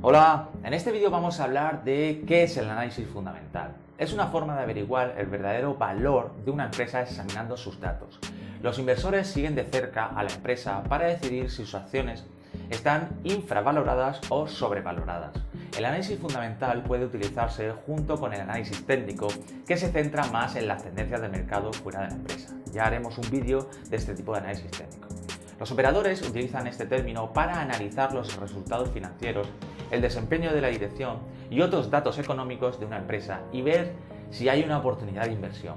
Hola, en este vídeo vamos a hablar de qué es el análisis fundamental. Es una forma de averiguar el verdadero valor de una empresa examinando sus datos. Los inversores siguen de cerca a la empresa para decidir si sus acciones están infravaloradas o sobrevaloradas. El análisis fundamental puede utilizarse junto con el análisis técnico que se centra más en las tendencias del mercado fuera de la empresa. Ya haremos un vídeo de este tipo de análisis técnico. Los operadores utilizan este término para analizar los resultados financieros, el desempeño de la dirección y otros datos económicos de una empresa y ver si hay una oportunidad de inversión.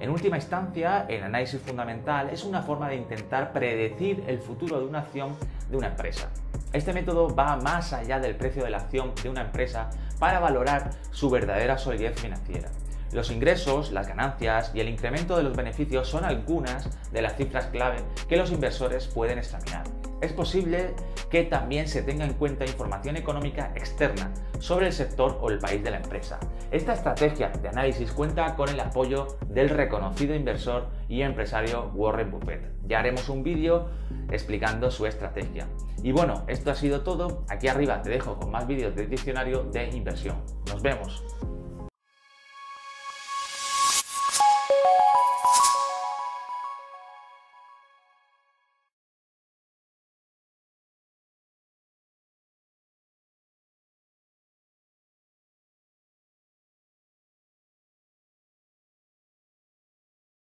En última instancia, el análisis fundamental es una forma de intentar predecir el futuro de una acción de una empresa. Este método va más allá del precio de la acción de una empresa para valorar su verdadera solidez financiera. Los ingresos, las ganancias y el incremento de los beneficios son algunas de las cifras clave que los inversores pueden examinar. Es posible que también se tenga en cuenta información económica externa sobre el sector o el país de la empresa. Esta estrategia de análisis cuenta con el apoyo del reconocido inversor y empresario Warren Buffett. Ya haremos un vídeo explicando su estrategia. Y bueno, esto ha sido todo. Aquí arriba te dejo con más vídeos del diccionario de inversión. Nos vemos.